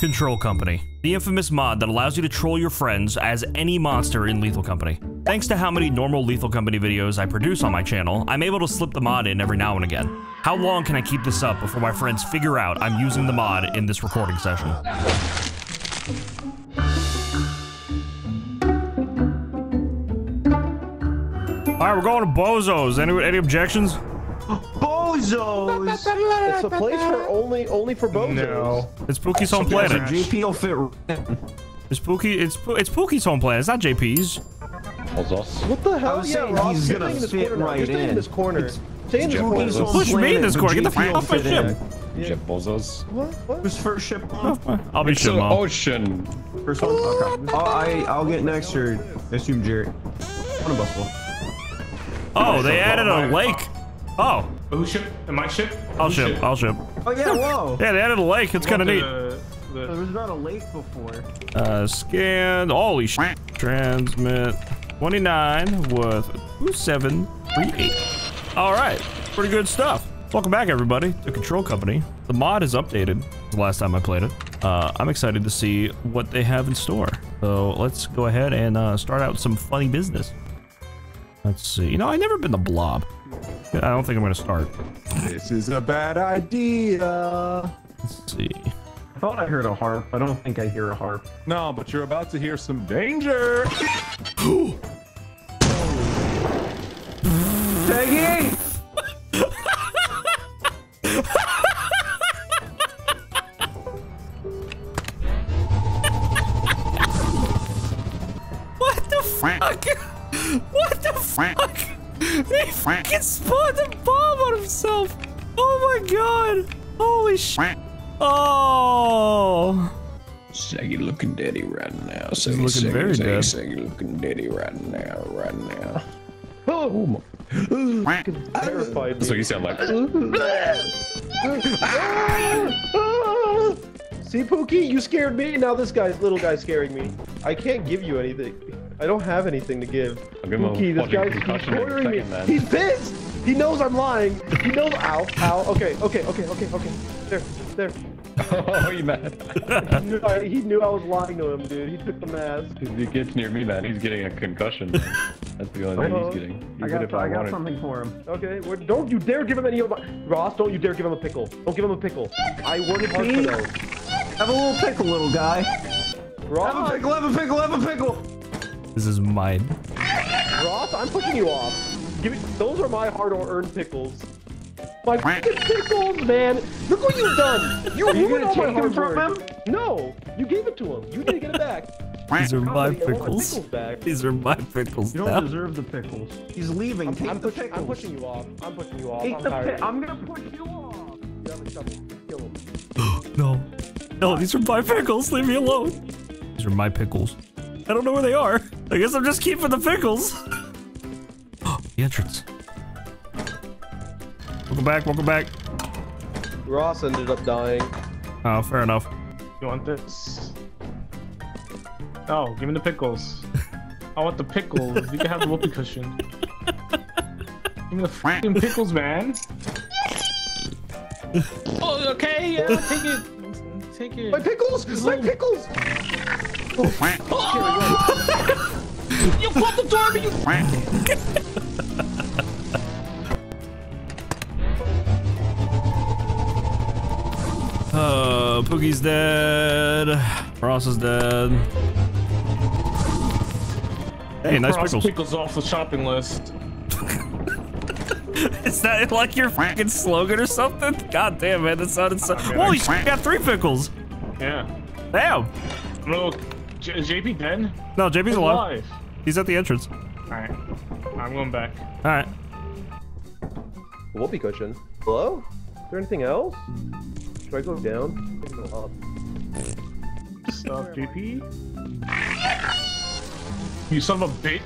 Control Company, the infamous mod that allows you to troll your friends as any monster in Lethal Company. Thanks to how many normal Lethal Company videos I produce on my channel, I'm able to slip the mod in every now and again. How long can I keep this up before my friends figure out I'm using the mod in this recording session? Alright, we're going to Bozo's. Any, any objections? Bozos! It's a place for only only for bozos. No. It's Pookie's home planet. JP will fit. It's Pookie. It's it's Pookie's home planet. It's not JP's. What the hell? was yeah, saying Ross, he's gonna staying in this fit corner right in in. this corner. It's- Stay in this corner. Bezos' Push me in this corner. Get the fuck off my will fit ship. in. Jeff Bezos. What? What? Who's first ship? Oh, I'll be It's an Shimo. ocean. First one? Okay. I'll, I, I'll get next or I assume Jarrett. One of us will. Oh, they added a lake. Oh, Who ship? Am I ship? I'll Who ship. I'll ship. Oh yeah, whoa! Yeah, they added a lake. It's kind of neat. The- the- There was not a lake before. Uh, scan. Holy sh! Transmit 29 with 2738. All right, pretty good stuff. Welcome back, everybody, to Control Company. The mod is updated the last time I played it. Uh, I'm excited to see what they have in store. So let's go ahead and uh, start out some funny business. Let's see. You know, I've never been the blob. I don't think I'm going to start. This is a bad idea. Let's see. I thought I heard a harp. I don't think I hear a harp. No, but you're about to hear some danger. Daddy right now. He's looking very saggy, dead. Saggy looking daddy right now, right now. Oh, terrified That's what you sound like. See, Pookie, you scared me. Now this guy's little guy's scaring me. I can't give you anything. I don't have anything to give. I'll give Pookie, this guy's he's concussion in a cornering me. second, man. He's pissed. He knows I'm lying. He knows. Ow, ow. Okay, okay, okay, okay, okay. There, there. Oh, you mad? He knew, I, he knew I was lying to him, dude. He took the mask. If he gets near me, man, he's getting a concussion. Man. That's the only thing Uh-oh. he's uh-huh. getting. I got, if I, I got something for him. Okay, well, don't you dare give him any of my... Ross, don't you dare give him a pickle. Don't give him a pickle. I worked hard for See? those. Have a little pickle, little guy. Ross, Have a pickle, have a pickle, have a pickle! This is mine. Ross, I'm pushing you off. Give me, those are my hard-earned pickles. My fucking pickles, man. Look what you've done. You Are you ruined gonna all my take them from work. him? No, you gave it to him. You didn't get it back. These are my I want my pickles. pickles back. These are my pickles You don't deserve the pickles. He's leaving. I'm, Take I'm, the pushing, pickles. I'm pushing you off. I'm pushing you off. Take I'm the tired. I'm gonna push you off. You have a shovel. Kill him. No. No, these are my pickles. Leave me alone. These are my pickles. I don't know where they are. I guess I'm just keeping the pickles. the entrance. Welcome back, welcome back. Ross ended up dying. Oh, fair enough. You want this? Oh, give me the pickles. I want the pickles. You can have the whoopee cushion. Give me the fucking pickles, man. Oh, okay, yeah, take it. Take it. My pickles! My pickles! Oh. oh! You closed the door, but you. Pookie's dead. Ross is dead. Hey, nice Cross pickles. pickles off the shopping list. Is that like your fucking slogan or something? God damn, man, that sounded so. man, Holy I- shit, got three pickles. Yeah. Damn. I'm look. J- JP dead? No, JP's He's alive. alive. He's at the entrance. Alright. I'm going back. All right. Whoopee cushion. Hello? Is there anything else? Should I go down? Go up. Stop, JP. You son of a bitch.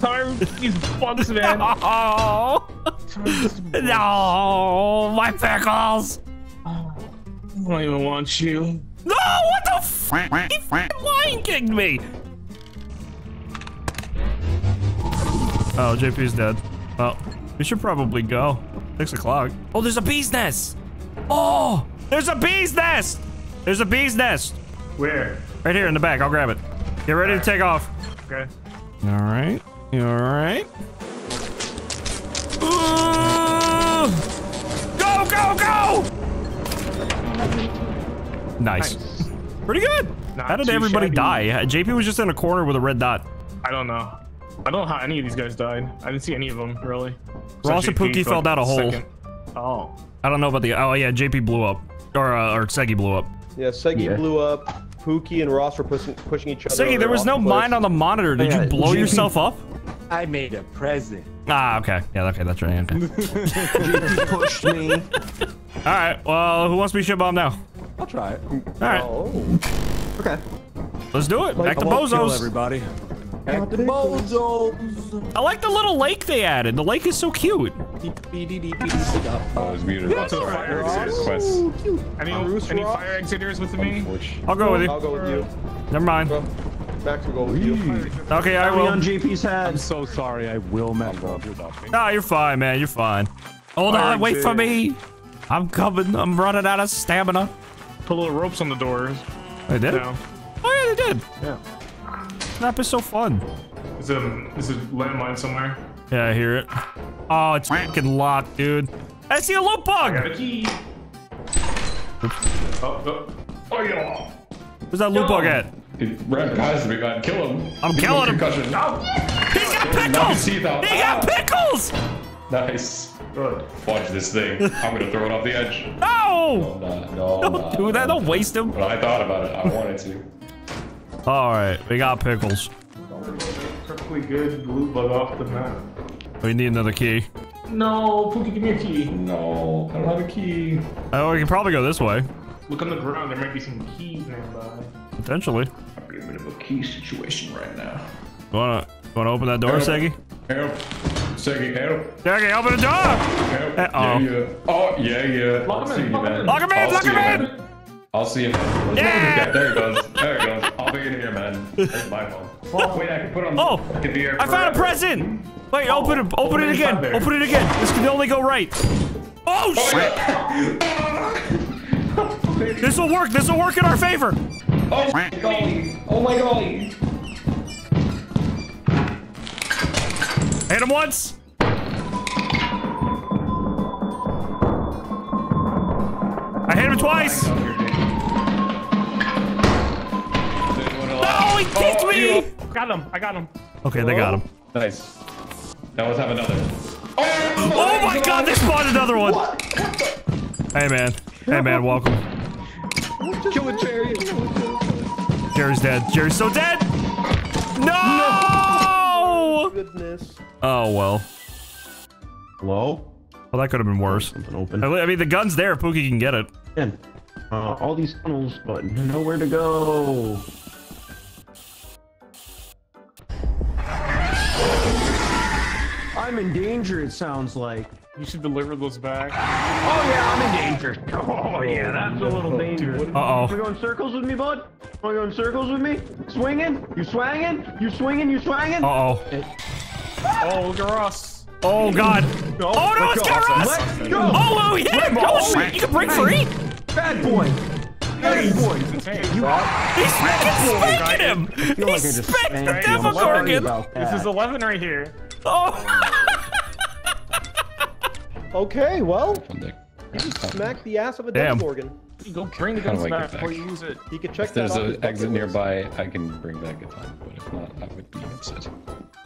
Tired of these bugs, man. Oh Tired of these bugs. no, my pickles. I don't even want you. No, what the f? He fucking lion kicked me. Oh, JP's dead. Well, we should probably go. Six o'clock. Oh, there's a bee's nest. Oh, there's a bee's nest. There's a bee's nest. Where? Right here in the back. I'll grab it. Get ready to take off. Okay. All right. You all right? Ooh! Go, go, go! Nice. Pretty good. Not How did too everybody shabby. die? Uh, JP was just in a corner with a red dot. I don't know. I don't know how any of these guys died. I didn't see any of them really. Ross and Pookie fell down a hole. second. Oh. I don't know about the. Oh yeah, JP blew up, or uh, or Segi blew up. Yeah, Segi Yeah. blew up. Pookie and Ross were pushing, pushing each other. Segi, there was no the cliff. mine on the monitor. Did Yeah, you blow JP yourself up? I made a present. Ah, okay. Yeah, okay, that's right. Okay. JP pushed me. All right. Well, who wants to be shit bomb now? I'll try it. All right, Oh. Okay. let's do it. Back to I won't kill bozos. everybody. Back to bozos. I like the little lake they added. The lake is so cute. I was muted. That's That's alright. alright. Fire exit requests. Any, any fire exiters with me? I'll go with you. I'll you. go with you. Never mind. Go. Max will go you. Okay, I will. on JP's I'm so sorry. I will mess up. Nah, you're fine, man. You're fine. Hold on, wait for me. I'm coming. I'm running out of stamina. Put little ropes on the doors. They did? No. Oh yeah, they did. Yeah. Snap is so fun. Is a is a landmine somewhere? Yeah, I hear it. Oh, it's fucking locked, dude. I see a loot I got bug. a key. Oh, oh, oh yeah. Where's that loot bug at? Red guys, we got kill him. I'm Give killing him. Concussion. No. He's got pickles. his teeth out. He got Ah. pickles. Nice. Good. Watch this thing. I'm gonna throw it off the edge. No. No, no, no. Don't do that. Don't waste him. But I thought about it. I wanted to. All right, we got pickles. Perfectly good loot bug off the map. We need another key. No, Pookie, give me a key. No, I don't have a key. Oh, we can probably go this way. Look on the ground. There might be some keys nearby. Potentially. I'm in a bit of a key situation right now. You wanna wanna open that door, Help. Segi? Help. Segi, help. Segi, open the door. Help. Uh-oh. Yeah, yeah. Oh, yeah, yeah. Lock him in, lock him in. Lock him in, lock him in. I'll see you. man. Yeah. There it goes. There it goes. I'll it in here, man. That's my phone. Oh, wait, I can put on. Oh, in the air I found a present. Wait, open it. Oh, open it open it again. Open it again. This can only go right. Oh, oh shit! This will work. This will work in our favor. Oh my golly. Oh my golly. Hit him once. I hit him twice. No, he kicked me. Got him. I got him. Okay, they got him. Nice. Now let's have another. Oh my god, they spawned another one. Hey man. Hey man, welcome. Kill it, Jerry. Jerry's dead. Jerry's so dead. No! Goodness. Oh well. Hello? Well, that could have been worse. Something open. I I mean, the gun's there. Pookie can get it. In. Uh, all these tunnels, but nowhere to go. I'm in danger, it sounds like. You should deliver those back. Oh yeah, I'm in danger. Oh yeah, that's a little dangerous. Uh Wanna oh. go in circles with me, bud? Wanna going circles with me? Swinging? You swanging? You swinging? You swanging? Uh oh. Oh, look at Ross. Oh god. Oh no, it's Karos! Let's go! Oh, oh, he hit him! Oh shit, you can break free? Bad boy! Bad boy! Insane. He's freaking spanking him! feel He like spanked spanked the you. devil I'm gorgon! This is 11 right here. Oh! Okay, well, Fun smack the ass of a Damn. Demogorgon. You go bring the gun do guns I get back before you use it. He could check If there's that off his an bucket exit list. nearby, I can bring back a time, But if not, I would be upset.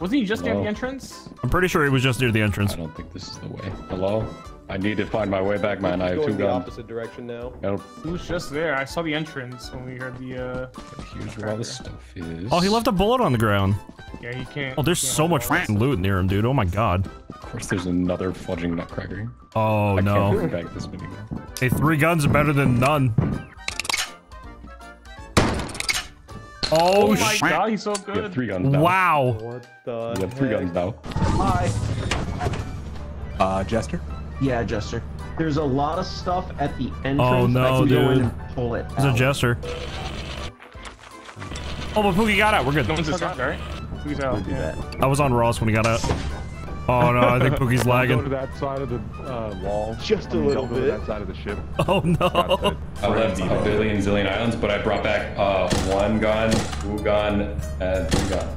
Wasn't he just near the entrance? I'm pretty sure he was just near the entrance. I don't think this is the way. Hello? I need to find my way back, man. I have Going two the guns. opposite direction now. Help. He was just there. I saw the entrance when we heard the, uh... Here's where all this stuff is. Oh, he left a bullet on the ground. Yeah, you can't... Oh, there's can't so much fucking loot near him, dude. Oh my god. Of course, there's another fudging nutcracker. Oh I can't no. bring back this many more. Hey, three guns are better than none. Oh, Oh my god, he's so good. You have good. three guns now. Wow. What the You have three heck? guns now. Hi. Uh, Jester? Yeah, Jester. There's a lot of stuff at the entrance. Oh, no, I can go in dude. and pull it He's a jester. Oh, but Pookie got out. We're good. No one's inside, right? Who's out? Do Yeah. I was on Ross when he got out. Oh no, I think Pookie's lagging. Go to that side of the uh, wall. Just a and little don't to bit. that side of the ship. Oh no. I left a billion zillion islands, but I brought back uh, one gun, two gun, and three gun.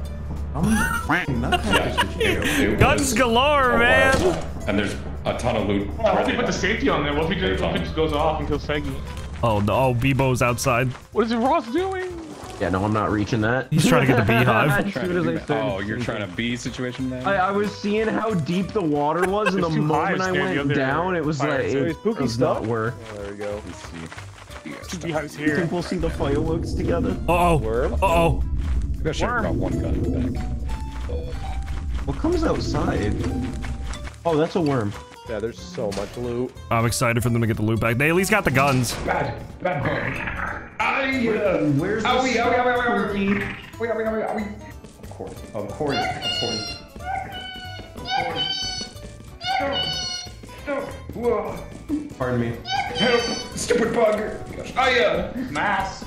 Yeah, it- it Guns galore, a man. Lot. And there's a ton of loot. What if we put the safety on there? What if, we just, what if it just goes off and kills Peggy? Oh no, oh, Bebo's outside. What is it Ross doing? Yeah, no, I'm not reaching that. He's trying to get the beehive. as soon as I started. Oh, you're trying to be situation man? I, I was seeing how deep the water was, and the It's high, moment I it's near the went other down, it was like exit. it There's Pookie was stuff. not worth. Oh, there we go. Let's see. Two beehives You here. think we'll see the fireworks together? Uh oh. Worm. Uh oh. Maybe I should have brought one gun back. What comes outside? Oh, that's a worm. Yeah, there's so much loot. I'm excited for them to get the loot back. They at least got the guns. Bad, bad boy. Ay, uh, Where's the owie, owie, owie, owie, owie. Pookie? Owie, owie, owie, owie. Of course, of course, of course. No, no, whoa. Pardon me. Help, stupid bug. Aya. Mask.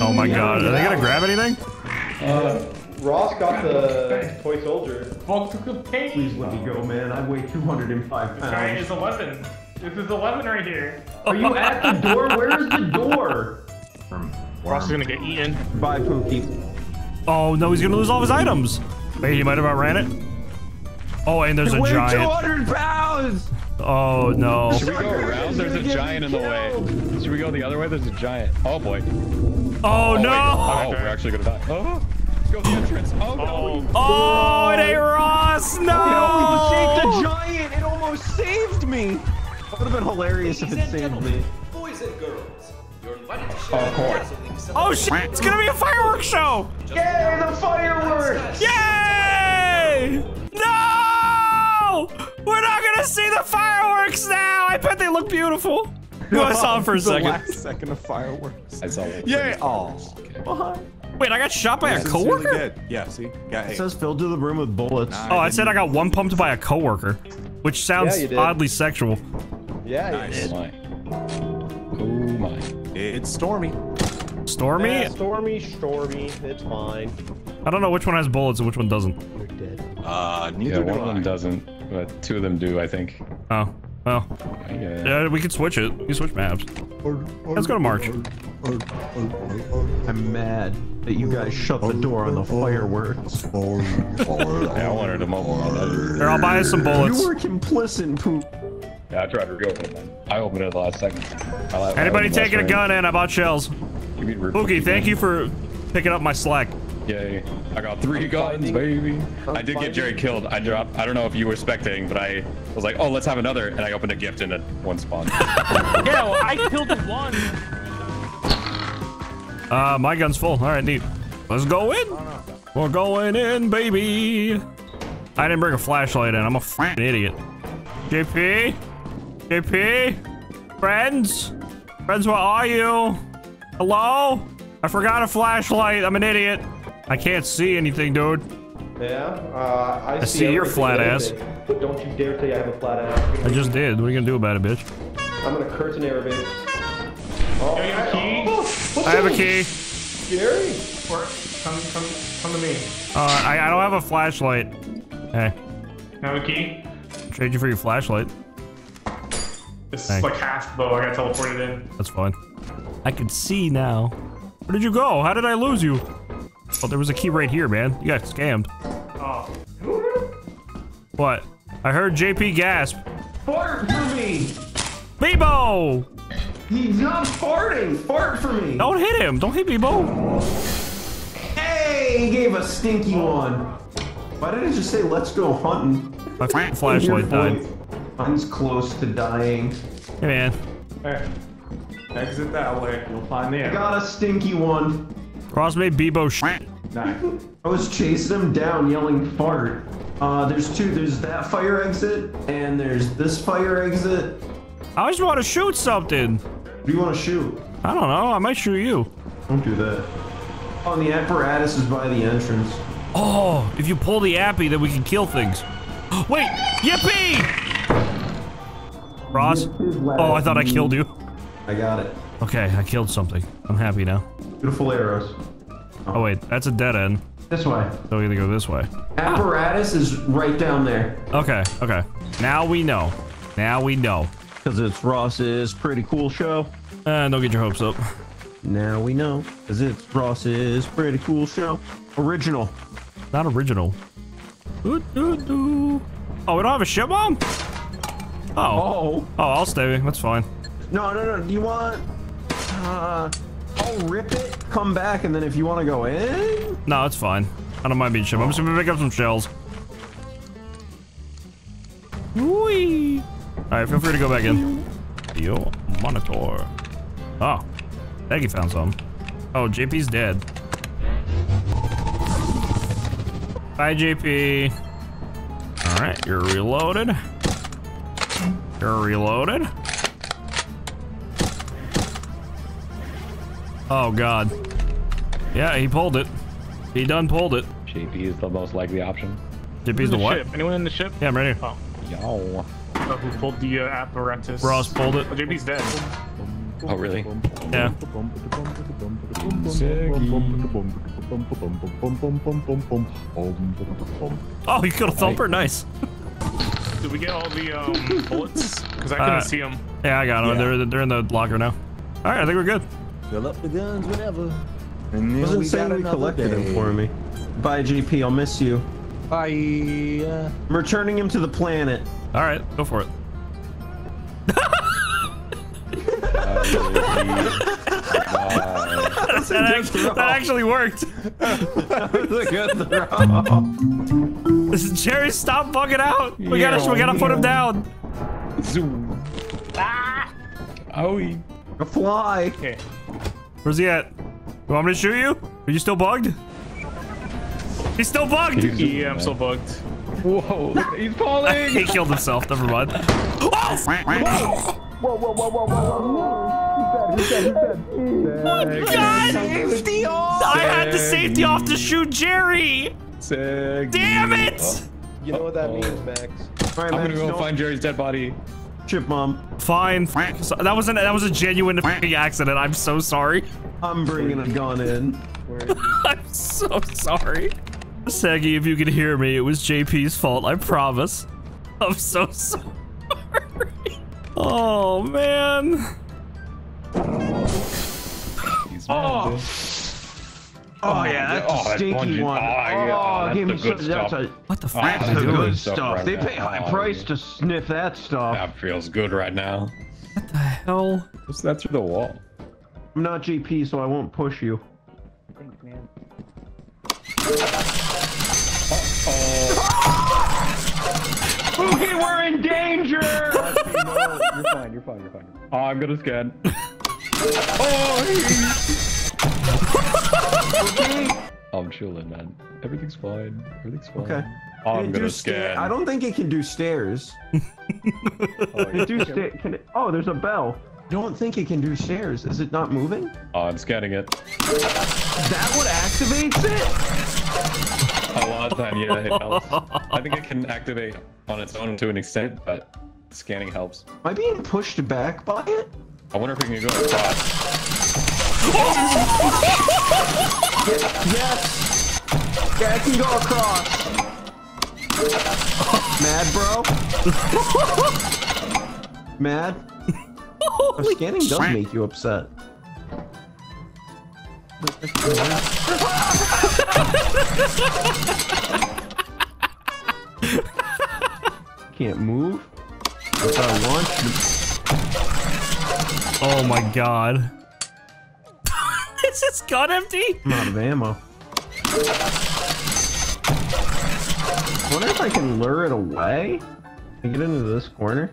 Oh my god. Are they gonna grab anything? Ross got the toy soldier. Bulk took the paint. Please let me go, man. I weigh 205 Guy pounds. is 11. This is 11 right here. Are you at the door? Where is the door? Ross is gonna get eaten. Bye, Pookie. Oh no, he's gonna lose all his items. Wait, he might have outran it. Oh, and there's a Weigh giant. 200 pounds! Oh no. Should we go around? There's a giant in the way. Should we go the other way? There's a giant. Oh boy. Oh, oh wait, no. Oh, we're actually gonna die. Oh, let's go the entrance. Oh no. Oh, oh it ain't Ross. It almost saved the giant! It almost saved me! It would have been hilarious if it saved me. Boys and girls, you're invited to share Of course. Oh shit! It's gonna be a fireworks show. Yay, the fireworks! Yay! No! We're not gonna see the fireworks now. I bet they look beautiful. You I saw them for a the second. last second of fireworks. I saw it. Yeah. Oh. Wait, I got shot by a Sincerely coworker? dead. Yeah. See. Got It says filled to the brim with bullets. Oh, I said I got one pumped by a coworker, which sounds Yeah, oddly sexual. Yeah, he Nice. did. Oh my. Oh my. It's stormy. Stormy? Yeah, stormy, stormy. It's fine. I don't know which one has bullets and which one doesn't. You're dead. Uh, Yeah, neither one of them doesn't, but two of them do, I think. Oh, well. Yeah. Yeah, we can switch it. We can switch maps. Let's go to March. I'm mad that you guys shut the door on the fireworks. Yeah, I wanted to mobile on that. Here, I'll buy us some bullets. You were complicit, Poop. Yeah, I tried to reopen it, man. I opened it at the last second. I like- I Anybody taking a gun in? I bought shells. frame. You mean we're- Pookie, thank you for picking up my slack. Yay. I got three guns, baby. I did get Jerry killed. I dropped, I don't know if you were spectating, but I was like, oh, let's have another. And I opened a gift in it one spawn. Yeah, well, I killed one. Uh, my gun's full. All right, neat. Let's go in. We're going in, baby. I didn't bring a flashlight in. I'm a f***ing idiot. JP? JP? Friends? Friends, where are you? Hello? I forgot a flashlight. I'm an idiot. I can't see anything, dude. Yeah, uh, I, see your flat ass. everything. But don't you dare say I have a flat ass. I just did. What are you gonna do about it, bitch? I'm gonna curse an Arabic. Oh, you have a key? oh, what's I have a key. Scary. Or, come, come, come to me. Uh, I, I don't have a flashlight. Hey, Have a key? trade you for your flashlight. This Thanks. is like half though. I got teleported in. That's fine. I can see now. Where did you go? How did I lose you? Oh, there was a key right here, man. You got scammed. Oh. What? I heard JP gasp. Fart for me! Bebo! He's not farting! Fart for me! Don't hit him. Don't hit Bebo. Hey! He gave a stinky one. Why didn't I just say let's go hunting? My flashlight died. Mine's close to dying. Hey, man. Hey. Exit that way. You'll find the end. Got a stinky one. Cross made Bebo shit. I was chasing him down yelling fart. Uh, there's two. There's that fire exit, and there's this fire exit. I just want to shoot something. What do you want to shoot? I don't know. I might shoot you. Don't do that. Oh, and the apparatus is by the entrance. Oh, if you pull the appy, then we can kill things. Wait! Yippee! Ross? Oh, I thought I killed you. I got it. Okay, I killed something. I'm happy now. Beautiful arrows. Oh, wait. That's a dead end. This way. So we gotta go this way. Apparatus is right down there. Okay, okay. Now we know. Now we know. Because it's Ross's pretty cool show. Uh, don't get your hopes up. Now we know. Because it's Ross's pretty cool show. Original. Not original. Doo, doo, doo. Oh, we don't have a ship bomb? Oh. Oh. Oh, I'll stay. That's fine. No, no, no. Do you want... Uh... I'll rip it, come back, and then if you want to go in... No, it's fine. I don't mind being ship. I'm just gonna pick up some shells. Whee! Alright, feel free to go back in. Yo, monitor. Oh. Peggy found some. Oh, JP's dead. Bye, JP. Alright, you're reloaded. You're reloaded. Oh, God. Yeah, he pulled it. He done pulled it. JP is the most likely option. JP's the what? Ship. Anyone in the ship? Yeah, I'm right here. Oh, Yo. uh, who pulled the uh, apparatus? Ross pulled it. Oh, JP's dead. Oh, really? Yeah. Oh, you killed a thumper? Nice. Did we get all the um, bullets? Because I couldn't Uh, see them. Yeah, I got them. They're, they're in the locker now. All right, I think we're good. Fill up the guns whenever. And then Wasn't we got saying we another collected day. him for me. Bye, JP. I'll miss you. Bye. I'm returning him to the planet. All right, go for it. that, act- that actually worked. that was a good throw. This is Jerry. Stop bugging out. We gotta, we gotta put him down. Zoom. Ah! Owie. A fly. Okay. Where's he at? You want me to shoot you? Are you still bugged? He's still bugged. Yeah, I'm so bugged. Whoa, he's falling! he killed himself. Never mind. Oh! God! I had the safety off to shoot Jerry. Sick. Damn it! You know what that means, Max? All right, I'm Max, gonna go don't- find Jerry's dead body. Chip Mom. Fine. So that was an that was a genuine f***ing accident. I'm so sorry. I'm bringing a gun in. I'm so sorry. Saggy, if you can hear me, it was JP's fault. I promise. I'm so sorry. Oh man. He's Oh. Mad. Oh, oh yeah, that's Oh, a stinky bungee. one. Oh, yeah, oh, that's give the me good some- that's stuff. a- What the Oh, fuck That's the good stuff stuff. right They now. pay high Oh, price yeah. to sniff that stuff. That feels good right now. What the hell? What's that through the wall? I'm not JP, so I won't push you. Thank man. Oh! Spooky, we're in danger! you're fine, you're fine, you're fine. Oh, I'm gonna scan. oh, I'm chilling, man. Everything's fine. Everything's fine. Okay. Oh, Can I'm it gonna do sta- scan. I don't think it can do stairs. Can it do sta- can it- oh, there's a bell. I don't think it can do stairs. Is it not moving? Oh, I'm scanning it. That what activates it? A lot of time, yeah, it helps. I think it can activate on its own to an extent, but scanning helps. Am I being pushed back by it? I wonder if we can go across. Yes. Yeah, I can go across. Mad, bro? Mad? Oh, scanning does make you upset. Can't move. Oh my god. Is this gun empty? I'm out of ammo. wonder if I can lure it away? Can I get into this corner?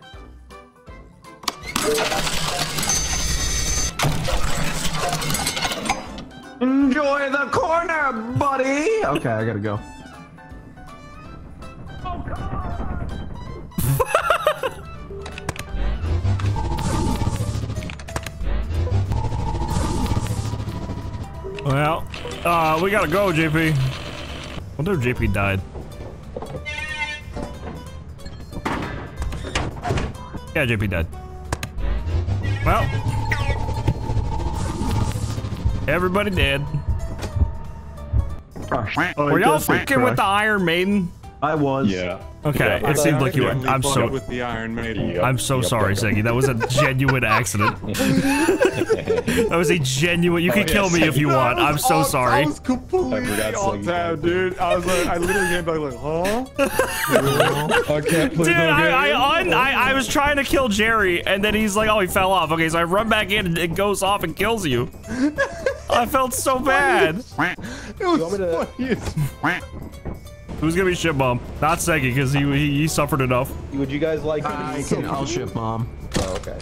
Enjoy the corner, buddy! Okay, I gotta go. Well, uh, we gotta go, JP. Wonder if JP died. Yeah, JP died. Well, everybody dead. Oh, Were y'all does say fucking with the Iron Maiden? I was. Yeah. Okay, Yeah. it seemed like you were. I'm so. with the Iron Maiden. Yep. I'm so Yep, sorry, yep, yep. Seggy. That was a genuine accident. that was a genuine. You can Oh, kill yeah, me if you That want. I'm so all- sorry. I was completely I forgot on tab, dude. I was like, I literally came back like, huh? I can't play Dude, no I, game. I, un, I, I was trying to kill Jerry, and then he's like, oh, he fell off. Okay, so I run back in, and it goes off and kills you. I felt so bad. It was want me to- funny Who's gonna be shit bomb? Not Seggy, because he, he he suffered enough. Would you guys like? I can. I'll ship mom. Oh, okay.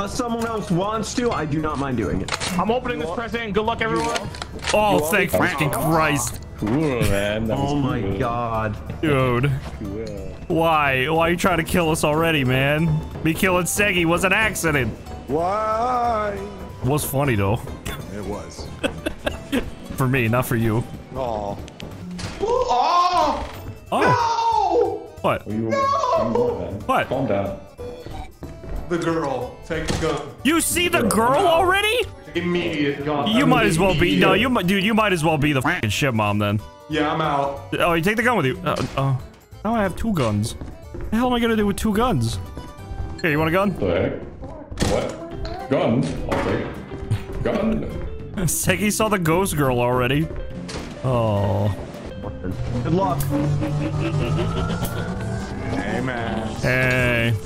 Unless someone else wants to, I do not mind doing it. I'm opening this present. Good luck, everyone. Oh, thank fucking Christ, Cool, man. That Oh my cool. god. dude. Why? Why are you trying to kill us already, man? Me killing Seggy was an accident. Why? It Was funny though, It was. for me, not for you. Oh. Oh, No! what? You, you want. What? Calm down. The girl. Take the gun. You see the girl already? Immediate gun. You might as well be. No, you might, dude. You might as well be the fucking shit mom then. Yeah, I'm out. Oh, you take the gun with you. Uh, uh, now I have two guns. What the hell am I gonna do with two guns? Here, you want a gun? The heck? What? Gun? I'll take. Gun? Seki saw the ghost girl already. Oh. Good luck. Hey, man. Hey.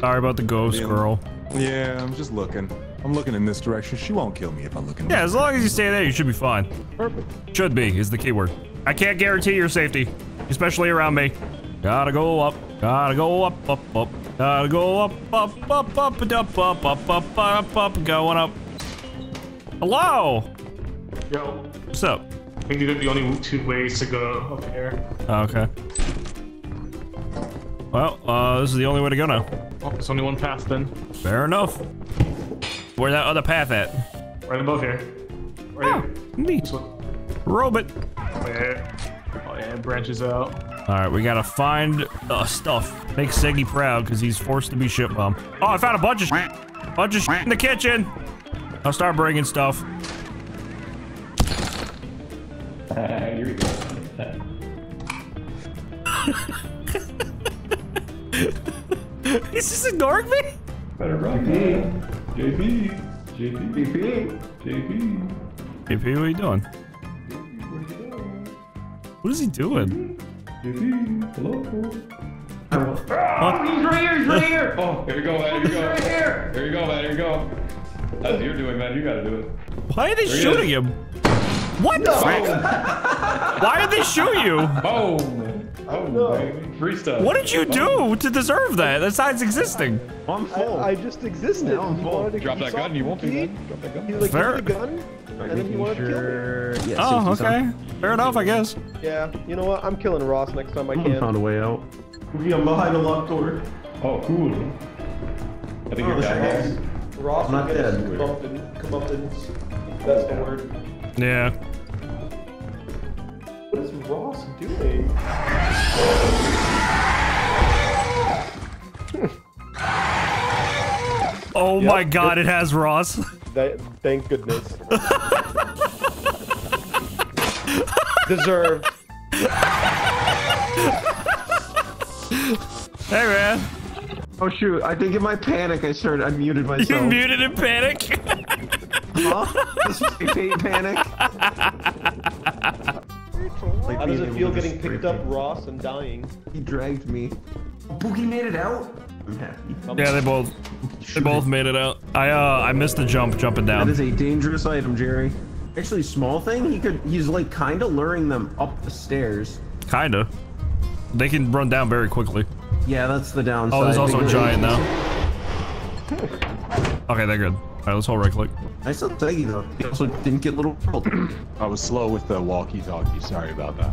Sorry about the ghost girl. Yeah, I'm just looking. I'm looking in this direction. She won't kill me if I look in Yeah, as long as you stay there, you should be fine. Perfect. Should be is the keyword. I can't guarantee your safety, especially around me. Gotta go up, gotta go up, up, up. Gotta go up, up, up, up, up, up, up, up, up, up, going up. Hello. Yo, What's up? I think these are the only two ways to go up here. Okay. Well, uh, this is the only way to go now. Oh, there's only one path then. Fair enough. Where's that other path at? Right above here. Right Oh, here. neat. This one. Robot. Oh yeah. Oh yeah, branches out. All right, we gotta find uh, stuff. Make Seggy proud because he's forced to be shit bomb. Oh, I found a bunch of shit. Bunch of shit in the kitchen. I'll start bringing stuff. Here we go. He's just ignoring me? Better run, man. JP. JP. JP. JP. Hey, P, what are you doing? Where'd you go? What is he doing? JP. Hello. What? Ah, he's right here. He's right here. Oh, here we go, man. Here we go. right here. Here you go, man. Here you go. As you're doing, man. You gotta do it. Why are they There shooting him? What the fuck? Why did they shoot you? Boom. Oh, baby. Free stuff. What did you do to deserve that? That side's existing? I'm full. I, I just existed. Now I'm full. Drop that gun. You won't be, me. Drop that He like Fair. Fair. the gun, and then he wanted to kill me. Yeah, Oh, okay. son. Fair enough, I guess. Yeah, you know what? I'm killing Ross next time I Someone can. found a way out. Yeah, I'm behind a locked door. Oh, cool. I think Oh, you're down, okay. Ross I'm not will get his dead. comeuppance- comeuppance. That's the word. Yeah. What is Ross doing? Oh Yep, my god, it has Ross. That, thank goodness. Deserved. Hey man, Oh shoot! I think in my panic I started. I muted myself. you muted in panic. Huh? This is a panic. Like How does it feel getting picked up, paint. Ross, and dying? He dragged me. Boogie made it out. I'm happy. yeah, they both they both made it out. I uh I missed the jump jumping down. is a dangerous item, Jerry. Actually, small thing. He could. He's like kind of luring them up the stairs. Kinda. They can run down very quickly. Yeah, that's the downside. Oh, there's also a giant now. Okay, they're good. All right, let's hold right click. I still thank you though. He also didn't get little. I was slow with the walkie-talkie. Sorry about that.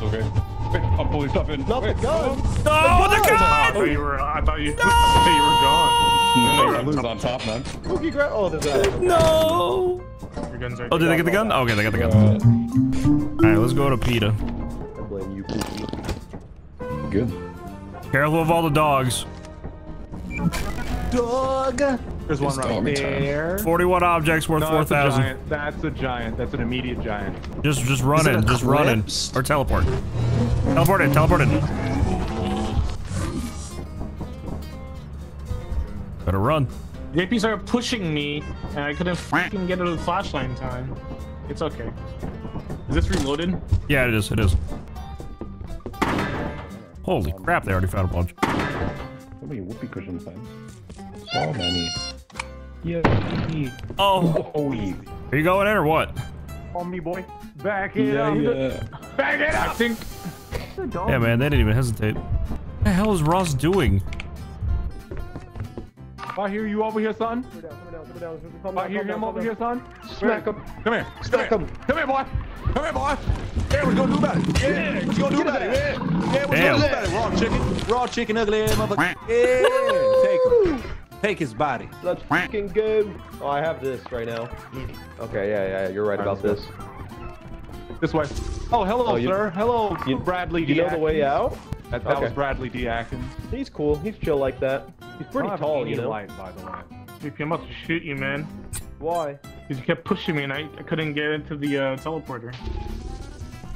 Okay. Wait, I'm pulling stuff in. Not the Wait. gun! Oh, the I thought gun! you were. I thought you. I thought you were gone. No, it's on top, man. Cookie grab. Oh, there's that. No. Your guns are. Oh, did they get the gun? Oh, Okay, they got the gun. Uh, All right, let's go to PETA. I blame you, Cookie. good. Careful of all the dogs. Dog. There's one right don't return. there. 41 objects worth No, 4,000. That's a giant. That's an immediate giant. Just, just run in. Just run in. Or teleport. Teleport in. Teleport in. Better run. The AP started pushing me, and I couldn't fucking get to the flashlight in time. It's okay. Is this reloaded? Yeah, it is. It is. Holy crap! They already found a bunch. So many whoopee cushions, man. So many. Yeah. Oh, Oh, yeah. are you going in or what? On me, boy. Back it Yeah, up. yeah. Back it up. I think Yeah, man, they didn't even hesitate. What the hell is Ross doing? I hear you over here, son. Come down, come down, come down, come I hear him over here, son. Smack him. Come here. Smack him. Come here, boy. Come here, boy. Yeah, what you gonna do about it? Yeah, what you gonna do about it? Yeah, yeah, what you gonna do about it? Raw chicken, raw chicken, ugly ass motherfucker. Yeah, take him. Take his body. Let's fucking go. Oh, I have this right now. Okay, yeah, yeah, you're right about this. This way. Oh, hello, Oh, you- sir. Hello, you- Bradley. You know the way out? That, that was Bradley D. Atkins. He's cool. He's chill like that. He's pretty I don't have tall, you know. Light, by the way. AP, I'm about to shoot you, man. Why? Because you kept pushing me, and I, I couldn't get into the uh, teleporter.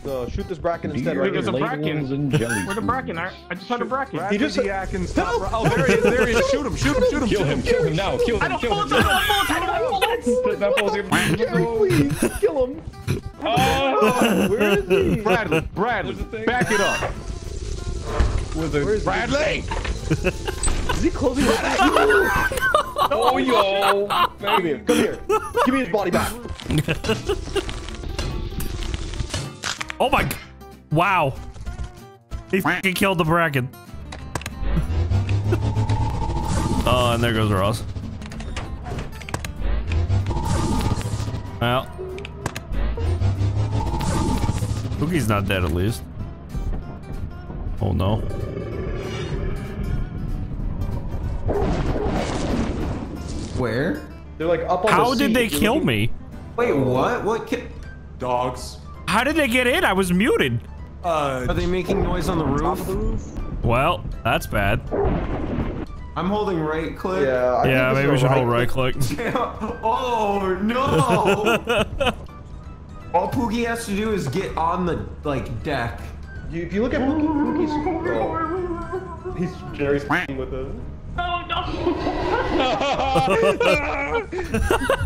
Uh, shoot this bracken instead. Wait, Right there's a here. bracken. and. Where's the bracken? I, I just found a bracken. Bradley just- D. Atkins. Stop. Oh, there he is. There he is. Shoot him. Shoot him. Shoot him. Kill shoot him, kill him now, kill him, kill him. That fool's gonna- Please, kill him. Oh, Where is he? Bradley. Bradley. There's a thing. Back it up. Where is Bradley. Is he closing his Oh, yo. Come here. Come here. Give me his body back. Oh my! g- Wow! He fucking killed the bracken. Oh, and there goes Ross. Well, Pookie's not dead at least. Oh no! Where? They're like up on How the did they You're kill looking- me? Wait, what? What? Ki- Dogs. How did they get in? I was muted. Uh, Are they making noise on the roof? Well, that's bad. I'm holding right click. Yeah. I Yeah, think maybe we should is a hold right click. oh no! All Pookie has to do is get on the like deck. You, if you look at Pookie, Pookie's. Oh. He's Jerry's f***ing with us.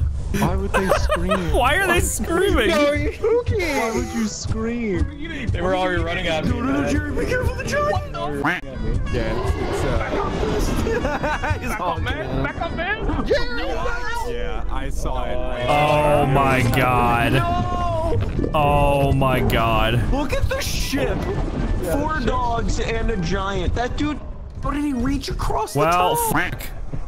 why would they scream? Why are they screaming? Why would you scream? They were already running at me. man. Jerry, be careful of the giant! Yeah, it's, uh, He's all Man, back up, man! yeah, I saw it. Oh my god. No. Oh my god. Look at the ship! Four dogs and a giant. That dude, how did he reach across Well, the top? frack.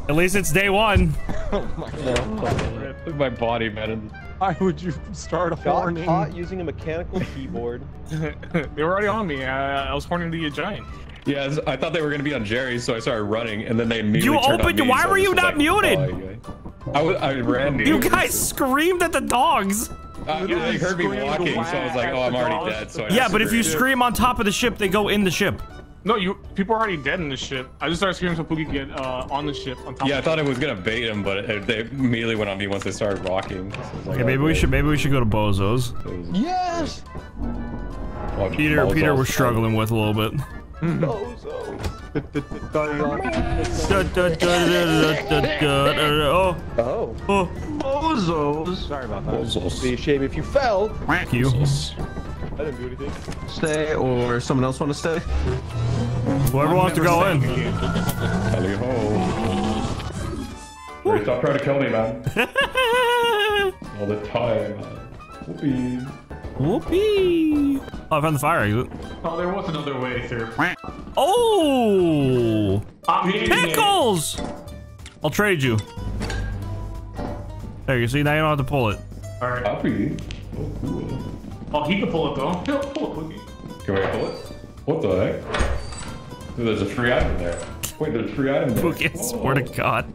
At least it's day one. Oh my Look at my body, man. Why would you start a? Got horning? caught using a mechanical keyboard. they were already on me. I, I was horning the giant. Yeah, I thought they were gonna be on Jerry, so I started running, and then they immediately You turned on opened- me, why so were you not like, muted? oh. I, was, I ran. You guys screamed at the dogs. Uh, they heard me walking, so I was like, oh, I'm already dead. So I Yeah, but if you scream on top of the ship, they go in the ship. No, you people are already dead in the ship. I just started screaming so Pookie could get uh, on the ship on top. Yeah, I thought it was gonna bait him, but it, they immediately went on me once they started rocking. So like, Okay, maybe we should maybe we should go to Bozo's. Yes! Watch Peter balls Peter off. was struggling with a little bit. Oh, Oh. oh, Bozos. Sorry about that. Balls off. Be a shame if you fell. thank you. I didn't do anything. Stay, or someone else want to stay? Whoever wants to go in. Tally ho. Wait, stop trying to kill me, man. All the time. Whoopee. Whoopee! Oh, I found the fire exit. Oh, there was another way through. Oh! I'm hitting it. Pickles! I'll trade you. There you see, now you don't have to pull it. All right. Happy. Oh, cool. Oh, he can pull it though. He'll pull it, Pookie. Can we pull it? What the heck? Dude, there's a free item there. Wait, there's a free item there. Fucking oh. swear to Whoa. God.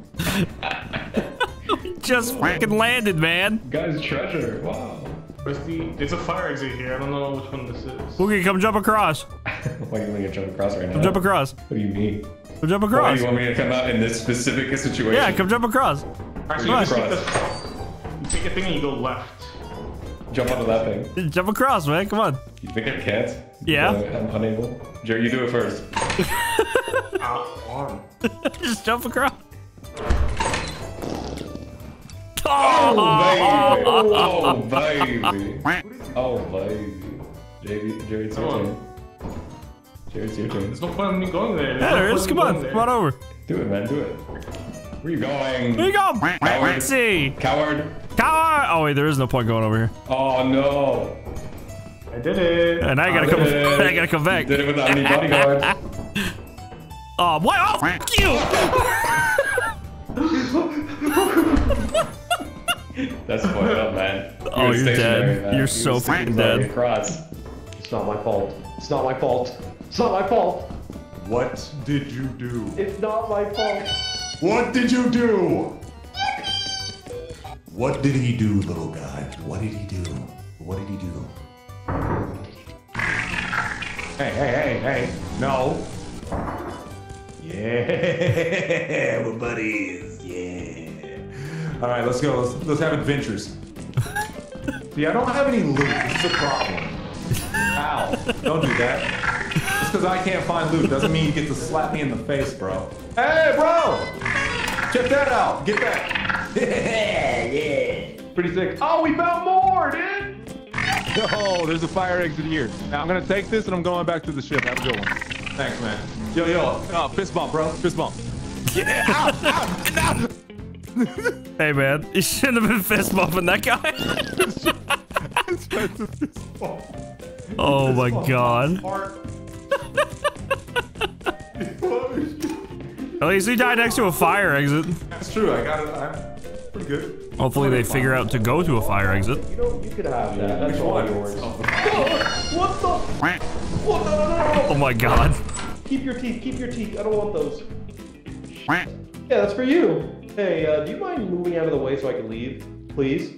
Just fucking landed, man. Guy's treasure. Wow. Where's the? There's a fire exit here. I don't know which one this is. Boogie, come jump across. Why are you gonna jump across right now? Jump across. What do you mean? What Come jump Why do you want me to come out in this specific situation? Yeah, come jump across. Actually, Come you, just on. take the, you take a thing and you go left. Jump onto that thing. Jump across, man. Come on. You think I can't? Yeah. Uh, I'm unable. Jerry, you do it first. On. Just jump across. Oh, baby. Oh, baby. Oh, baby. Jerry, Jerry, it's your Come on. turn. Jerry, it's your turn. There's no point in me going there. There's Yeah, no there point is. Come on. going Come on over. Do it, man. Do it. Where are you going? Here you go. Coward. Let's see. Coward. Coward. Oh, wait, there is no point going over here. Oh, no. I did it. And I gotta I come. did. I gotta come back. Did it without any bodyguards. Oh, what? Oh, fuck you. That's fucked up, man. Oh, you're dead. man. You're so stationary fucking dead. Across. It's not my fault. It's not my fault. It's not my fault. What did you do? It's not my fault. What did you do? What did he do, little guy? What did he do? What did he do? Hey, hey, hey, hey. No. Yeah, we're buddies. Yeah. All right, let's go. Let's, let's have adventures. See, I don't have any loot. It's a problem. Ow. Don't do that. Just because I can't find loot doesn't mean you get to slap me in the face, bro. Hey, bro! Check that out. Get that. Yeah, yeah. Pretty sick. Oh, we found more, dude. Oh, there's a fire exit here. Now I'm gonna take this and I'm going back to the ship. Have a good one. Thanks, man. Yo, yo. Oh, fist bump, bro. Fist bump. Get out! Get out! Get out! Hey, man. You shouldn't have been fist bumping that guy. oh my god. At least he died next to a fire exit. That's true. I got it. I'm pretty good. Hopefully they figure out to go to a fire exit. You know, you could have that. That's all What? yours. Oh, What the? What? No, no, no, no. Oh my god. Keep your teeth. Keep your teeth. I don't want those. Yeah, that's for you. Hey, uh, do you mind moving out of the way so I can leave, please?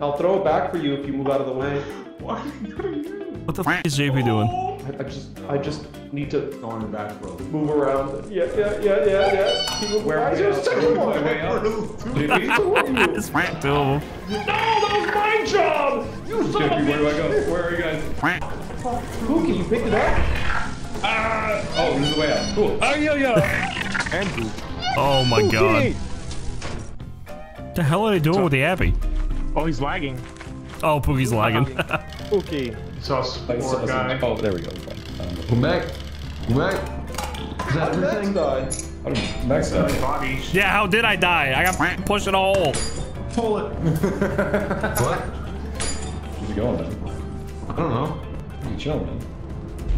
I'll throw it back for you if you move out of the way. What? What are you? What the f is JP doing? I, I just, I just need to Go on your back, bro. move around. Yeah, yeah, yeah, yeah, yeah. Keep moving. Why is there a second one? Way out. JP, Who are you? It's right two. No, that was my job. You son of JP, a where do I go? Where are you guys? Pookie, you picked it up? Ah! Oh, this is the way out. Cool. Oh, yeah, yeah. Andrew. Oh my god. What the hell are they doing with the Abby? Oh, he's lagging. Oh, Poogie's lagging. Pookie. So Like, poor so- guy. Oh, there we go. Fine. Um, Come back. Is that everything? how did Max die? Body. yeah, how did I die? I got pushed in a hole. Pull it. what? Where's he going, man? I don't know. You chilling, man.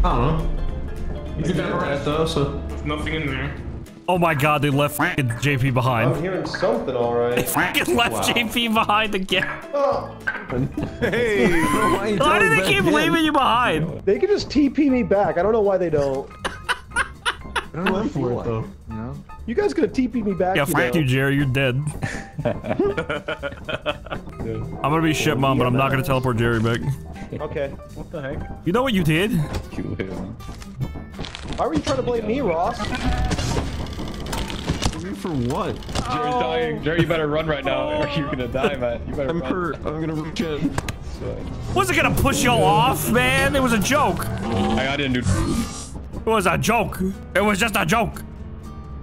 I don't know. You did that right though, so. There's nothing in there. Oh my god, they left f***ing JP behind. I'm hearing something, all right. Fucking left JP behind again. Oh, Hey, Why do they keep leaving you behind? they can just TP me back. I don't know why they don't. I don't know for it though. You know? You guys gonna TP me back? Yeah, you fuck know? you, Jerry. You're dead. I'm gonna be shit mom, but I'm not gonna teleport Jerry back. Okay. What the heck? You know what you did? Kill him. Why were you trying to blame me, Ross? For what? Jerry's oh. dying. Jerry, you better run right now, or oh. you're gonna die, man. You better I'm run. hurt. I'm gonna reach in. Wasn't gonna push y'all off, man. It was a joke. I, I didn't do. It was a joke. It was just a joke.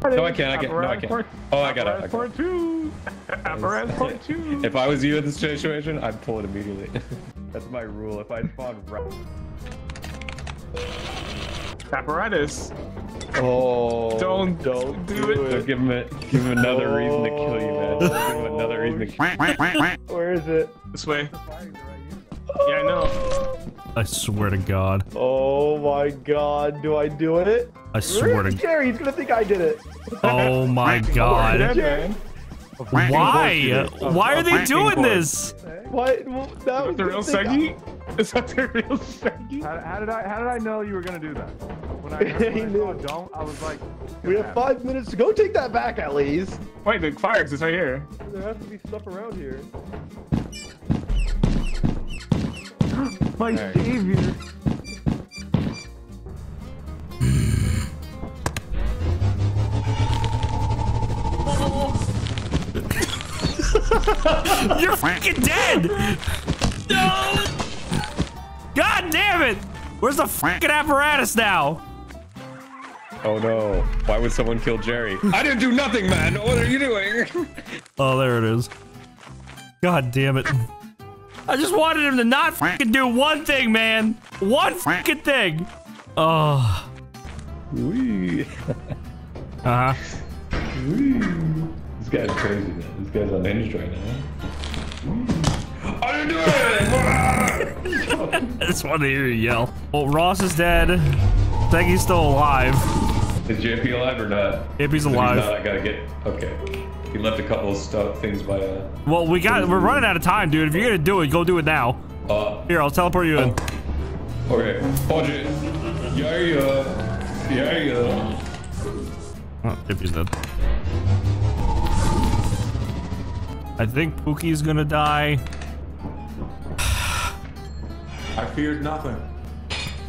No, I can't. I can't. No, I Apparatus can't. Oh, I got it. I got part two. Apparatus part two. If I was you in this situation, I'd pull it immediately. That's my rule. If I spawn right. Apparatus. Oh. Don't don't do it. So give him a, give him another reason to kill you, man. Give him another reason to kill Where is it? This way. Yeah, I know. I swear to God. Oh my God! Do I do it? I swear to. Jerry, he's gonna think I did it. Oh my God. Jerry, Why? Why are they doing this? what? Well, that was The real Segi? Is that the real Segi? How, how did I? How did I know you were gonna do that? When I, when He I knew. saw don't, I was like, We have five minutes to go. Take that back, at least. Wait, the fire exit's right here. There has to be stuff around here. my savior. You're freaking dead! No! God damn it! Where's the freaking apparatus now? Oh no. Why would someone kill Jerry? I didn't do nothing, man. What are you doing? Oh, there it is. God damn it. I just wanted him to not freaking do one thing, man. One freaking thing. Oh. Wee. Uh-huh. This guy's crazy, man. This guy's unhinged right now. I didn't do it! I just want to hear you yell. Well, Ross is dead. Peggy's still alive. Is JP alive or not? If he's alive. not, I gotta get. Okay. He left a couple of stuff, things by. Uh, Well, we got. We're running out of time, dude. If you're gonna do it, go do it now. uh, Here, I'll teleport you in. okay. Budget. Yeah, yeah. Yeah, yeah. Oh, Jippy's dead. I think Pookie's gonna die. I feared nothing.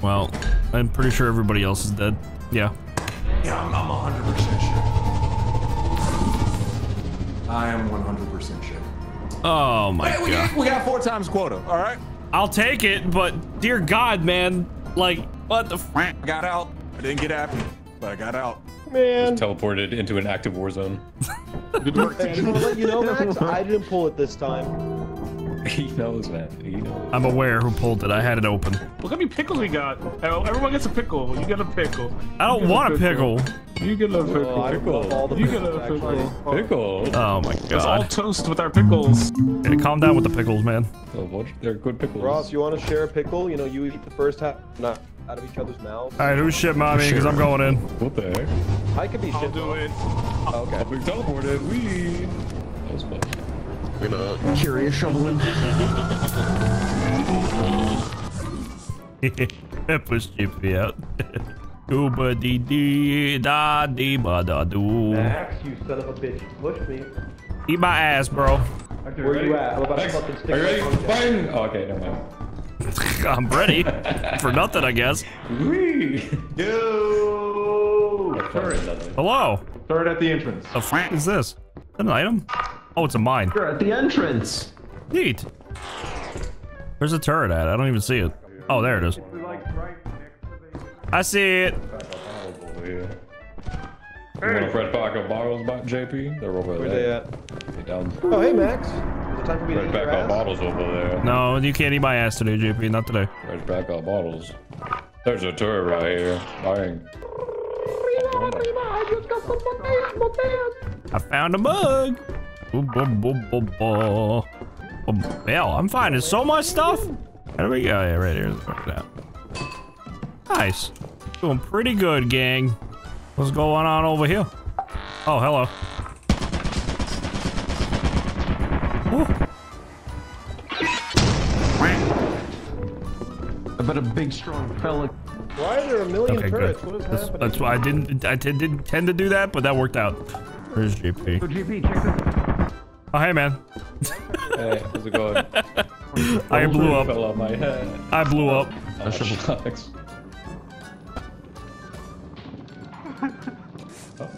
Well, I'm pretty sure everybody else is dead. Yeah. Yeah, I'm, I'm 100% sure. I am 100% sure. Oh my Hey, we god. got, we got four times quota. All right. I'll take it, but dear God, man, like, what the? F I got out. I didn't get happy, but I got out. Man. Teleported into an active war zone. Good work, Hey, just want to let you know, Max, I didn't pull it this time. he knows, man. He knows. I'm aware who pulled it. I had it open. Look how many pickles we got. Oh, Everyone gets a pickle. You get a pickle. I don't want a pickle. You get a pickle. Oh, I love all the You get pickles, a actually. pickle. Pickle. Oh my Let's all toast with our pickles. Hey, calm down with the pickles, man. Oh. They're good pickles. Ross, you want to share a pickle? You know, you eat the first half, not out of each other's mouths. All right, who's shit mommy? Because I'm going in. What the heck? I could be I'll shit. do it. Oh, okay. I'll be teleported. Wee. That was fun. Carry a shovel in. Push Jippy out. Ooba dee dee da dee ba da doo. Max, you son of a bitch. Push me. Eat my ass, bro. Where you at? I'm about to fucking stick Are you my ready? tongue. Fine. Oh, okay, never mind. I'm ready. For nothing, I guess. Wee. Yo! Turret doesn't. Hello. Third at the entrance. The f is this? Is that an item? Oh, it's a mine. You're at the entrance. Neat. Where's the turret at? I don't even see it. Oh, there it is. I see it. Oh. You want a fresh pack of bottles, back, JP? They're over Where there. they at? Oh, hey, Max. Is it time for me to Fresh eat pack of bottles over there. No, you can't eat my ass today, JP. Not today. Fresh pack of bottles. There's a turret right here. Bang. I found a mug. Boom, boom, boom, boom, boom. Boom. Hell, I'm finding so much stuff. How do we go? Yeah, right here. Look at that. Nice. Doing pretty good, gang. What's going on over here? Oh, hello. Ooh. I bet a big strong fella. Why are there a million Okay, good. What is That's, happening? that's why I didn't. I t- didn't tend to do that, but that worked out. Where's GP? So GP, check this. Oh, hey, man. Hey, how's it going? I blew up. Fell off my head. I blew up. Oh, shucks.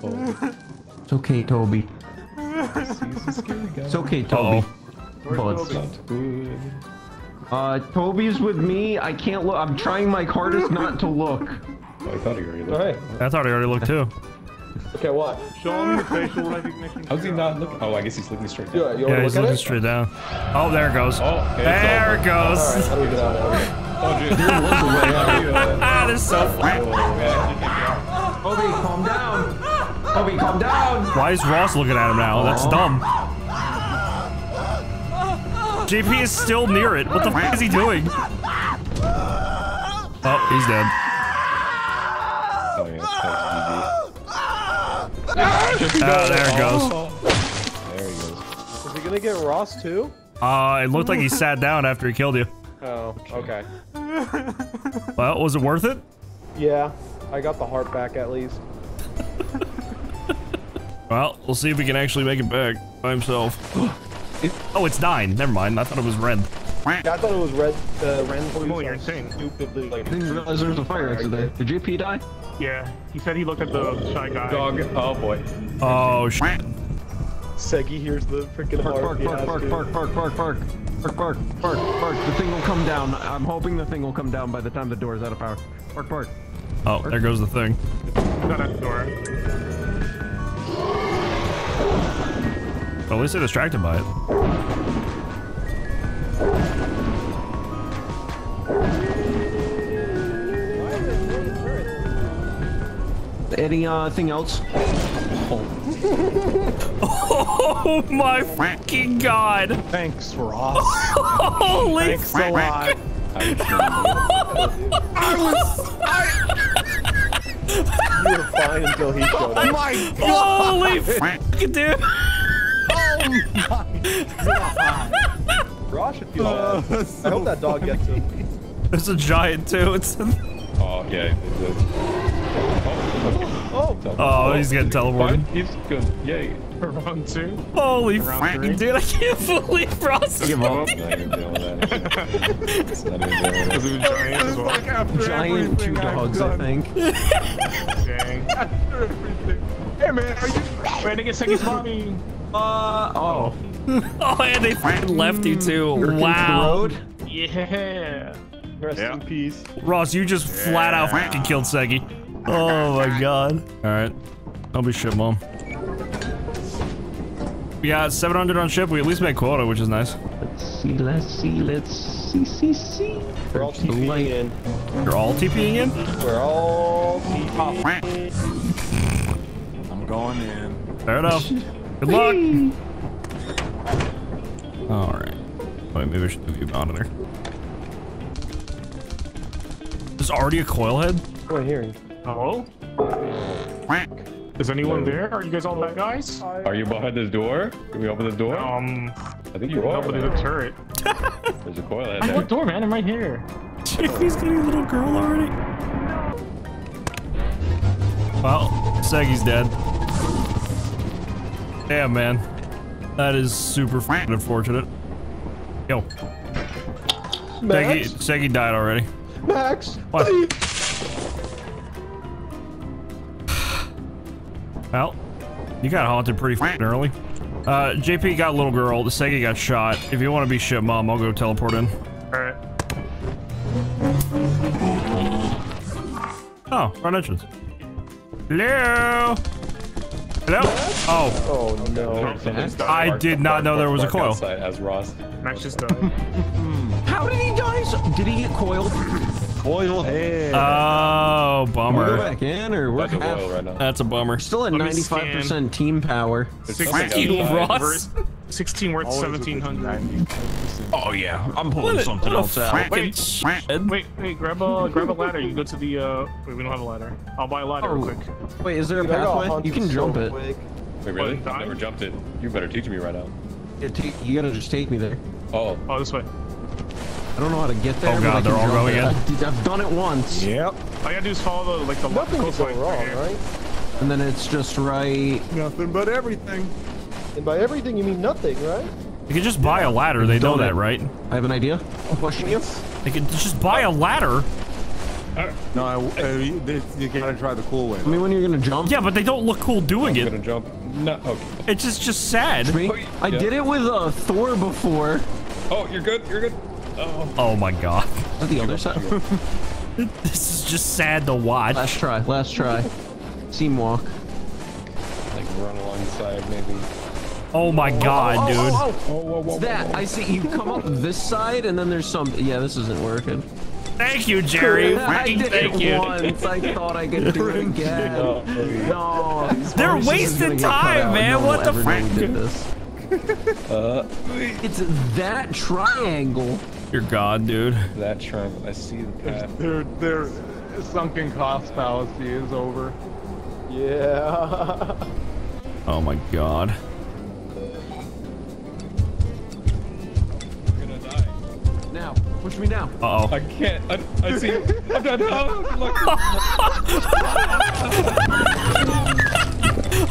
Uh-oh. It's okay, Toby. It's okay, Toby. Bullets. Not. Uh, Toby's with me. I can't look. I'm trying my hardest not to look. Oh, I thought he already Oh, looked. hey. I thought he already looked too. Okay, what? Show him your facial recognition. How's he not looking? Oh, I guess he's looking straight You, down. you Yeah, he's looking it? straight down. Oh, there it goes. Oh, okay, there it goes. Alright, how do we get out of here? Oh, dude. ah, this is so funny. Toby, calm down. Toby, calm down. Why is Ross looking at him now? That's dumb. JP is still near it. What the f is he doing? Oh, he's dead. Oh, yeah, there it goes. There he goes. Is he gonna get Ross too? Uh, it looked like he sat down after he killed you. Oh, okay. Well, was it worth it? Yeah, I got the heart back at least. Well, we'll see if we can actually make it back by himself. oh, it's nine. Never mind. I thought it was red. Yeah, I thought it was red. Uh, Ren. Oh, you're insane. Stupidly like. I didn't realize there was a fire exit there. Did GP die? Yeah, he said he looked at the shy guy. Dog. Oh, boy. Oh, shit. Segi hears the freaking Park, harp. park, park, park, park, park, park, park, park, park, park, park. The thing will come down. I'm hoping the thing will come down by the time the door is out of power. Park, park. Oh, there goes the thing. Not at the door. Well, at least they're distracted by it. Any uh thing else? Oh my fucking god! Thanks, Ross. Holy Thanks a lot. You were fine until he showed up. My god! Holy fucking dude! Ross should feel bad. I hope that dog gets him. There's a giant too. It's Oh, yeah. it's a- Oh, oh, he's getting teleported. He's good. Yay. Round two. Holy Around fucking dude! I can't believe Ross. Give up. Not even dealing with that. It's not even dealing with it a giant as well? Giant two dogs, I think. Dang. hey man, are you? Wait, to get Segi's mommy. Uh oh. Oh, and they fucking left you too. You're Wow. Yeah. Rest in peace. Ross, you just flat out fucking killed Segi. Oh my god. Alright. Don't be shit, mom. We got 700 on ship. We at least made quota, which is nice. Let's see, let's see, let's see, see, see. We're all TPing in. You're all TPing in? We're all TPing. I'm going in. Fair enough. Good luck. Alright. Wait, maybe I should move you monitor. There's already a coil head? What am I hearing? Hello? Is anyone there? Are you guys all bad guys? Are you behind this door? Can we open this door? Um, I think you are. nobody the turret. There's a coil head What there. door, man? I'm right here. He's got a little girl already. Well, Segi's dead. Damn, man. That is super fucking unfortunate. Yo, Segi, Max? Segi died already. Max? What? Well, you got haunted pretty fucking early. Uh, JP got little girl. The Segi got shot. If you want to be shit, mom, I'll go teleport in. Alright. Oh, front entrance. Hello. Hello. Oh, Oh no. I did not know there was a coil. outside As Ross. Max just died. Uh, How did he die? So- Did he get coiled? Coil head. oh, Go bummer. back in, or we're That's half, coil right now. That's a bummer. still at 95% team power. There's Six- something Thank you. Ross. 16 worth 1700. Oh yeah, I'm pulling What something what else out. Wait. Wait, wait, grab a grab a ladder. You can go to the uh wait, we don't have a ladder. I'll buy a ladder Oh. real quick. Wait, is there a Dude, I got pathway? You haunted can so jump it. Wait, really? What, I've never jumped it. You better teach me right now. Yeah, ta- You gotta just take me there. Oh, Oh this way. I don't know how to get there. Oh, I God, can they're all jump going it. in. I did- I've done it once, Yep. All you gotta do is follow the like the Nothing could go wrong, right? and then it's just right. Nothing but everything. And by everything you mean nothing, right? You can just buy a ladder. They know that, right? I have an idea. Push me. They can just buy a ladder. No, I, uh, you, gotta try the cool way. I mean, when you're gonna jump? Yeah, but they don't look cool doing I'm it. gonna jump. No, okay. It's just just sad. Me? I Yeah. did it with uh, Thor before. Oh, you're good. You're good. Oh. Oh my god. At the other side. This is just sad to watch. last try. Last try. Seam walk. Like run alongside maybe. Oh my god, dude. Oh, whoa, whoa, whoa, That. I see. You come up this side, and then there's some. Yeah, this isn't working. Thank you, Jerry. I did thank it you. once. I thought I could do it again. No. They're wasting gonna get cut time, man. No What the ever frick? did this. Uh, It's that triangle. You're god, dude. that triangle. I see the path. Their their sunken cost fallacy is over. Yeah. Oh my god. Push me now. Uh oh. I can't. I, I see. I'm done. Oh, look.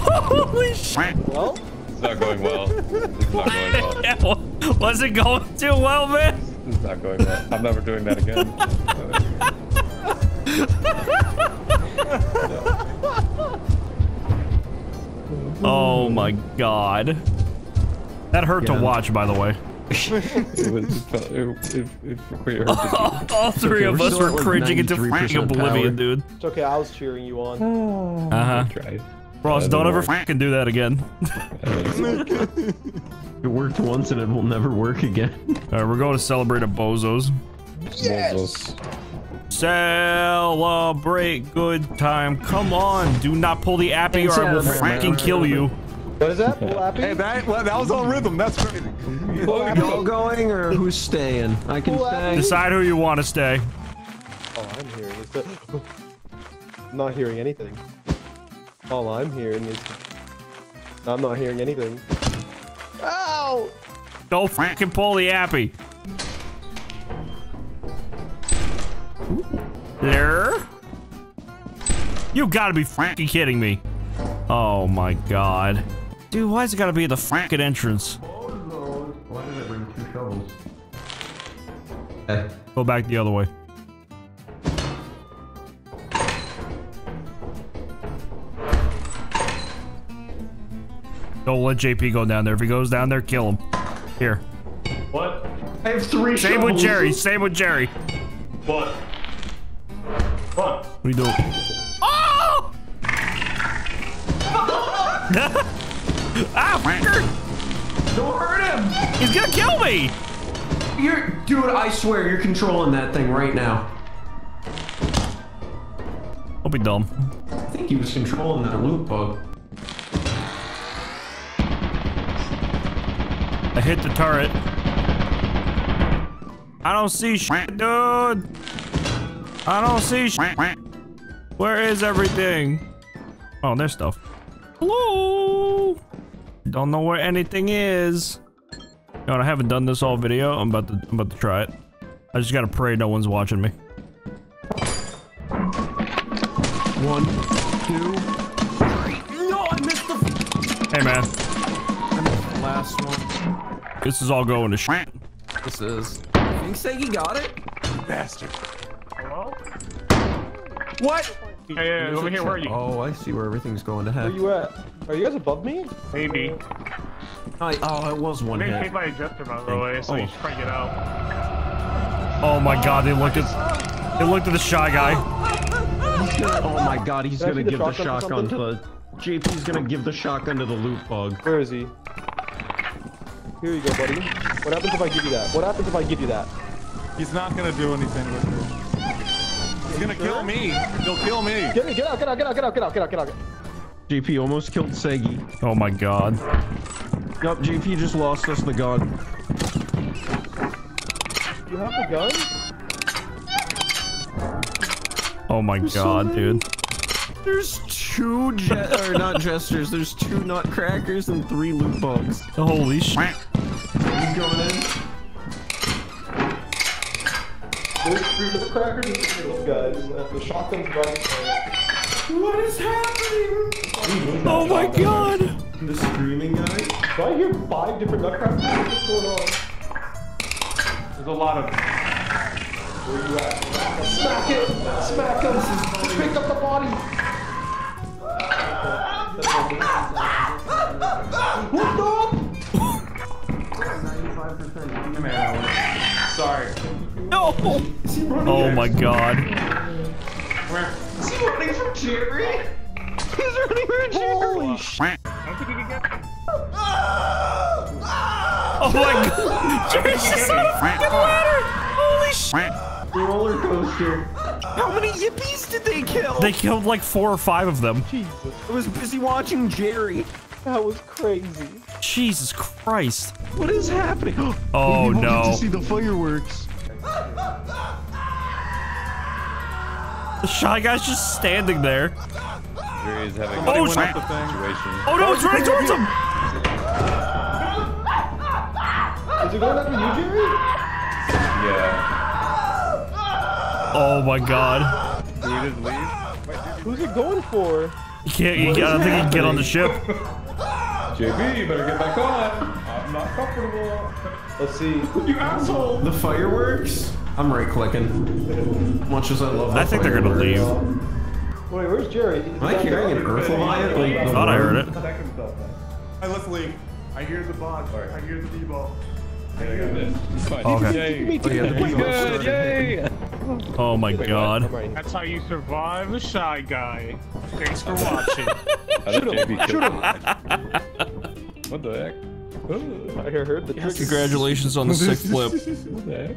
Holy shit. Well, It's not going well. It's not going well. Was it going too well, man? It's not going well. I'm never doing that again. Oh my god. That hurt Yeah. to watch, by the way. It was. It, it, it. All three okay, of we're us were cringing into fucking oblivion, power. dude. It's okay, I was cheering you on. Uh huh. Tried. Ross, Uh, don't ever fucking do that again. It worked once and it will never work again. All right, we're going to celebrate at Bozo's. Yes. Celebrate good time. Come on, do not pull the appy or I will fucking kill you. What is that? Full happy? Hey, that, well, that was on rhythm. That's crazy. Full happy? Y'all going or who's staying? I can Well, stay. Decide who you want to stay. All I'm hearing is the... I'm not hearing anything. All I'm hearing is... I'm not hearing anything. Ow! Don't fucking pull the appy. There. You gotta be fucking kidding me. Oh my god. Dude, why's it gotta be the fucking entrance? Why did I bring two shovels? Hey. Go back the other way. Don't let JP go down there. If he goes down there, kill him. Here. What? I have three Same with. Jerry. Same with Jerry. What? What? What are you doing? Oh! He's gonna kill me! You're, dude, I swear you're controlling that thing right now. Don't be dumb. I think he was controlling that loot bug. I hit the turret. I don't see shit, dude. I don't see shit. Where is everything? Oh, there's stuff. Hello. Don't know where anything is. You know, what, I haven't done this all video. I'm about to. I'm about to try it. I just gotta pray no one's watching me. One, two, three. No, I missed the, Hey, man. I missed the last one. This is all going to shit. This is. Think Segi got it? Bastard. What? Yeah, yeah, over here. Where are you? Oh, I see where everything's going to heck. Where you at? Are you guys above me? Maybe. I, oh, it was one I'm being hit. paid by a jester, by the way, so Oh. you should probably get out. Oh my god, they looked at. They looked at the shy guy. Gonna, oh my god, he's gonna give the shotgun or shotgun to something? the. JP's gonna give the shotgun to the loot bug. Where is he? Here you go, buddy. What happens if I give you that? What happens if I give you that? He's not gonna do anything with it. He's gonna kill me. He'll kill me. Get me! Get out! Get out! Get out! Get out! Get out! Get out! Get out! JP almost killed Segi. Oh my god. Yup, JP just lost us the gun. You have the gun? Oh my god, dude. There's two je- or not jesters. There's two nutcrackers and three loot bugs. Holy shit. He's going in. There's three little crackers and three little guys. The shotgun's right. What is happening? Oh my god. The screaming guy. Do I hear five different nutcrackers? What's going on? There's a lot of. Where you at? Smack it! Smack him! Pick up the body! What the? Man, sorry. No. Oh my god. Is he running from Jerry? He's running from Jerry. Holy sh! Oh my god. Jerry's just on a fucking ladder. Holy shit. Roller coaster. How many yippies did they kill? They killed like four or five of them. Jesus, I was busy watching Jerry. that was crazy. Jesus Christ. What is happening? Oh we won't get no. to see the fireworks. The shy guy's just standing there. Jerry's having Oh, a shit. situation. Oh no, it's running towards him. Is it going after you, Jerry? Yeah. Oh my god. Can you just leave? Who's it going for? You can't, you, I don't think you can get on the ship. JP, you better get back on. I'm not comfortable. Let's see. You asshole. The fireworks? I'm right clicking. Much as I love the I think they're gonna leave. Wait, where's Jerry? Am I hearing an Earth Leviathan? Like, I thought I heard it. Protect himself. man. Hey, let's leave. I hear the bot. I hear the D-ball. I hear Good. it. Okay. Yay. Oh, yeah, the We D-ball good. Yay. Oh my Wait, god. That's how you survive the shy guy. Thanks for watching. I thought JP killed What the heck? Oh, I heard the trick. Congratulations on the sick flip. What the heck?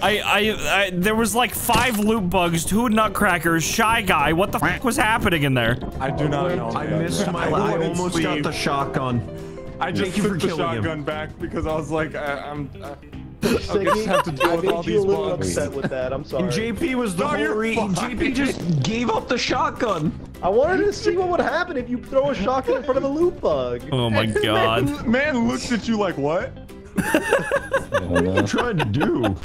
I, I, I, there was like five loot bugs, two nutcrackers, shy guy. What the fuck was happening in there? I do not know. I missed my. I I wouldn't almost got the shotgun. I just Thank you for took the killing him. shotgun back because I was like, I, I'm. I, Sticky, just have to deal I with made all you a these little bugs. upset with that. I'm sorry. And JP was the No, whole reason. JP just gave up the shotgun. I wanted to see what would happen if you throw a shotgun in front of a loot bug. Oh my god. Man, man looked at you like what? I don't know. Tried to do.